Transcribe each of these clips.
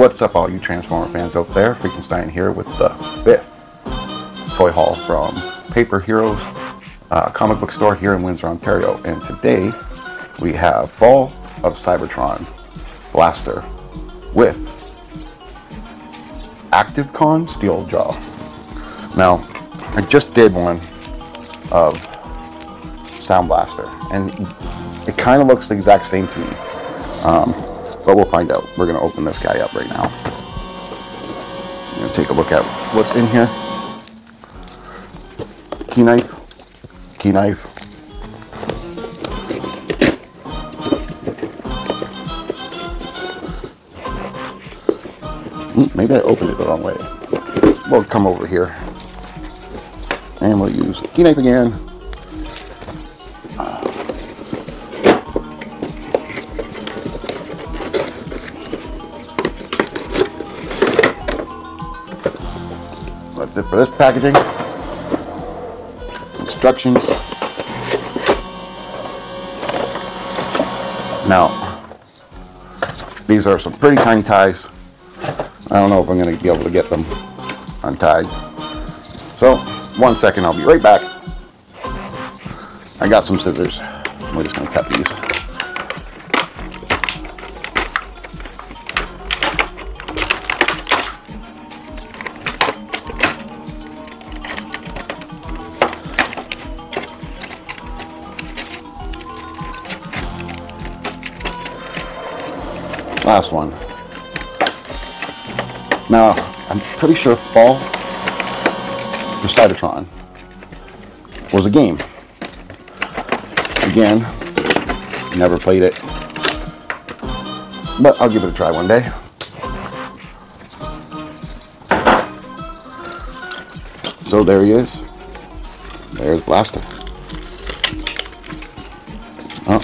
What's up, all you Transformer fans out there? Freakenstein here with the fifth toy haul from Paper Heroes uh, comic book store here in Windsor, Ontario. And today we have Fall of Cybertron Blaster with ActiveCon Steeljaw. Now, I just did one of Sound Blaster, and it kind of looks the exact same to me. Um, but we'll find out. We're going to open this guy up right now. I'm going to take a look at what's in here. Key knife. Key knife. Hmm, maybe I opened it the wrong way. We'll come over here. And we'll use key knife again. That's it for this packaging. Instructions. Now, these are some pretty tiny ties. I don't know if I'm going to be able to get them untied. So, one second, I'll be right back. I got some scissors. We're just going to cut these. Last one. Now, I'm pretty sure Fall for Cybertron was a game. Again, never played it. But I'll give it a try one day. So there he is. There's Blaster. Oh,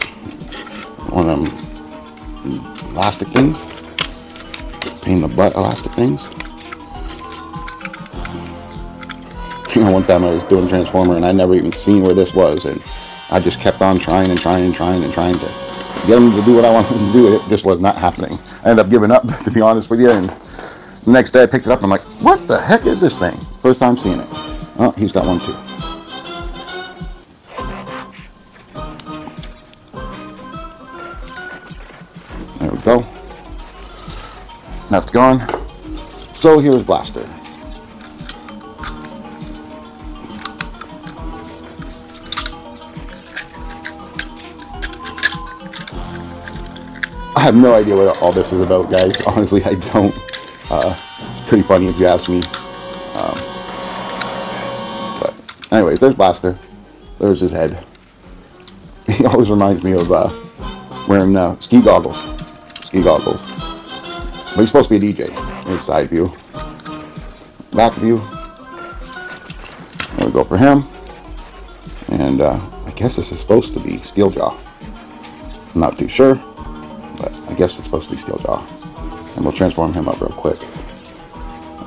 one of them elastic things. Pain in the butt elastic things. You know, one time I was doing Transformer and I never even seen where this was, and I just kept on trying and trying and trying and trying to get them to do what I wanted them to do. It just was not happening. I ended up giving up, to be honest with you. And the next day I picked it up and I'm like, what the heck is this thing? First time seeing it. Oh, he's got one too. That's gone. So here's Blaster. I have no idea what all this is about, guys. Honestly, I don't. Uh, it's pretty funny if you ask me. Um, but, anyways, there's Blaster. There's his head. He always reminds me of uh, wearing uh, ski goggles. Ski goggles. But he's supposed to be a DJ. Here's side view. Back view. There we go for him. And uh, I guess this is supposed to be Steeljaw. I'm not too sure. But I guess it's supposed to be Steeljaw. And we'll transform him up real quick.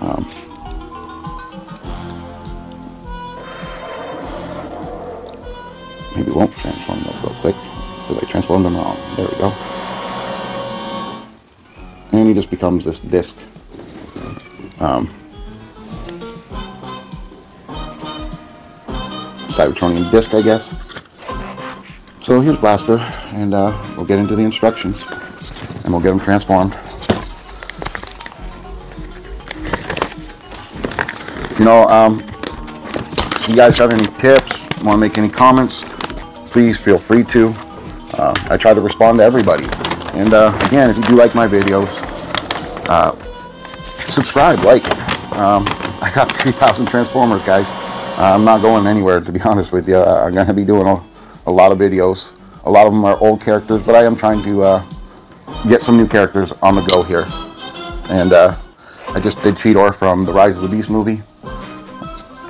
Um, maybe won't transform him real quick. Because I transformed him wrong. There we go. And he just becomes this disc. Um, Cybertronian disc, I guess. So here's Blaster, and uh, we'll get into the instructions, and we'll get him transformed. You know, um, if you guys have any tips, want to make any comments, please feel free to. Uh, I try to respond to everybody. And uh, again, if you do like my videos, uh, subscribe, like. Um, I got 3,000 Transformers, guys. I'm not going anywhere, to be honest with you. I'm going to be doing a a lot of videos. A lot of them are old characters, but I am trying to uh, get some new characters on the go here. And uh, I just did Cheetor from the Rise of the Beast movie.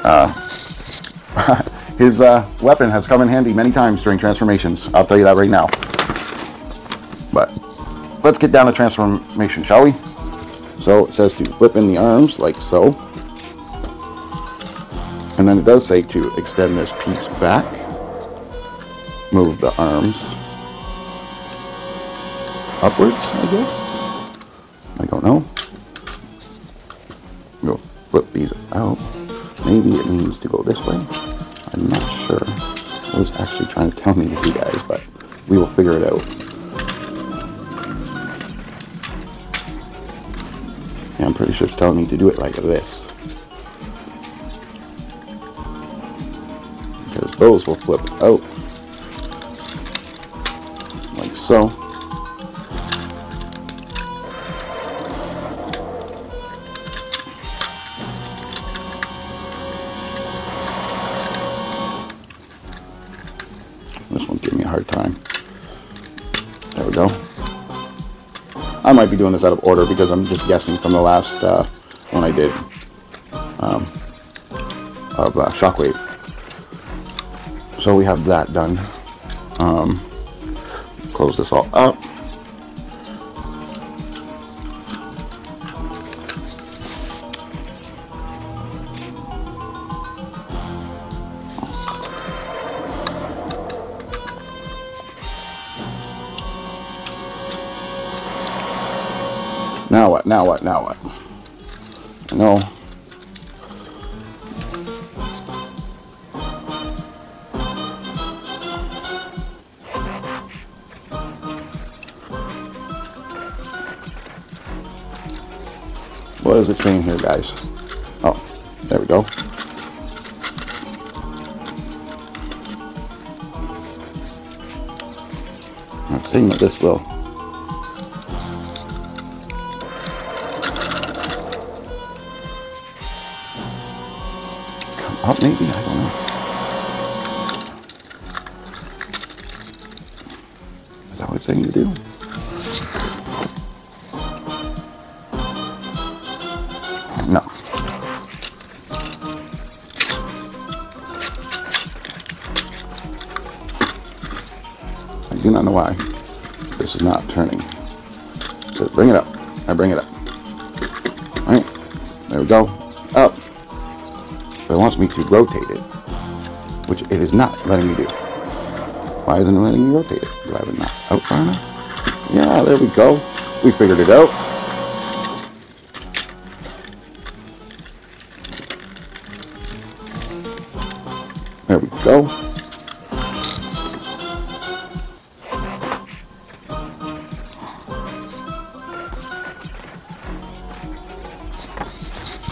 Uh, his uh, weapon has come in handy many times during transformations. I'll tell you that right now. But let's get down to transformation, shall we? So it says to flip in the arms like so. And then it does say to extend this piece back move the arms upwards, I guess. I don't know. we'll flip these out. Maybe it needs to go this way. I'm not sure. It was actually trying to tell me to do, guys, but we will figure it out. I'm pretty sure it's telling me to do it like this. Because those will flip out. Like so. Might be doing this out of order because I'm just guessing from the last uh, one I did um, of uh, Shockwave. So we have that done. Um, close this all up. Now what? Now what? Now what? No. What is it saying here, guys? Oh, there we go. I'm saying that this will up maybe? I don't know. Is that what it's saying to do? No. I do not know why this is not turning. So bring it up. I bring it up. Alright. There we go. Up. But it wants me to rotate it. Which it is not letting me do. Why isn't it letting me rotate it? Do I have it not out far enough? Yeah, there we go. We figured it out. There we go.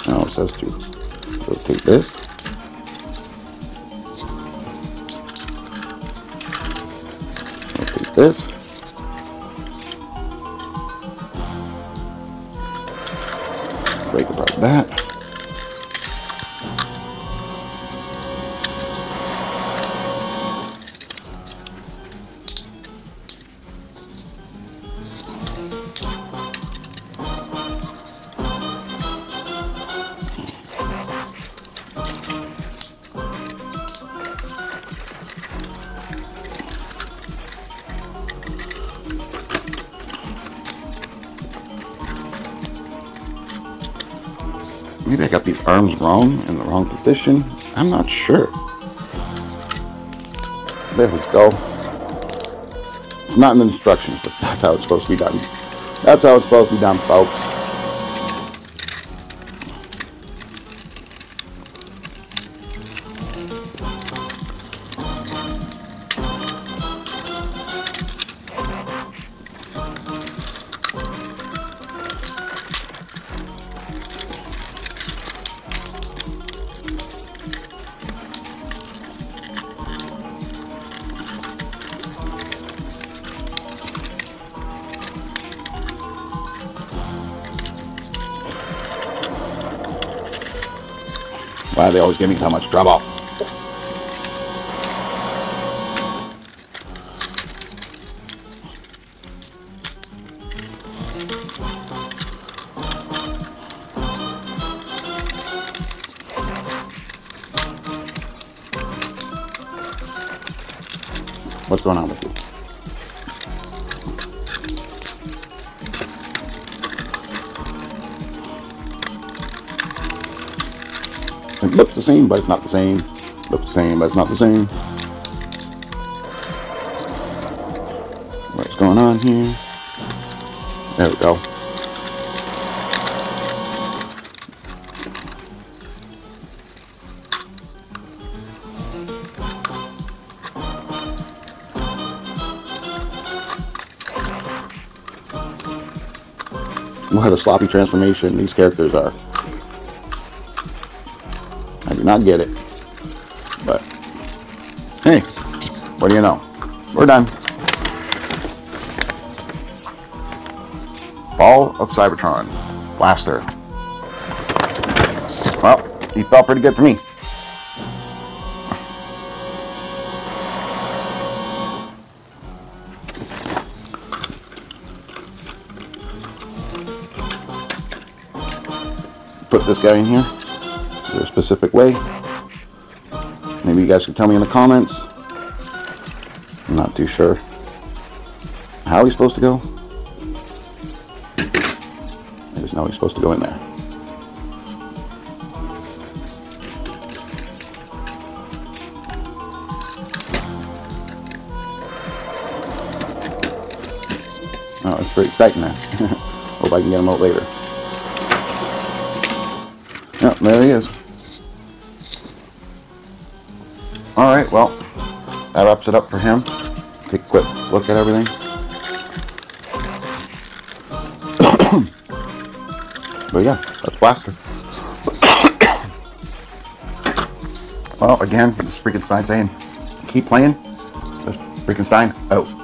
Now it says to rotate this. Rotate this. Maybe I got these arms wrong in the wrong position. I'm not sure. There we go. It's not in the instructions, but that's how it's supposed to be done. That's how it's supposed to be done, folks. Why do they always give me so much trouble? What's going on with you? looks the same, but it's not the same. Looks the same, but it's not the same. What's going on here? There we go. What a sloppy transformation these characters are. I not get it. But, hey, what do you know? We're done. Fall of Cybertron. Blaster. Well, he felt pretty good to me. Put this guy in here a specific way. Maybe you guys can tell me in the comments. I'm not too sure how he's supposed to go. I just know he's supposed to go in there. Oh, it's pretty tight in there. Hope I can get him out later. Yep, there he is. Alright, well, that wraps it up for him. Take a quick look at everything. but yeah, that's Blaster. well, again, this Freakenstein saying, keep playing. This Freakenstein out.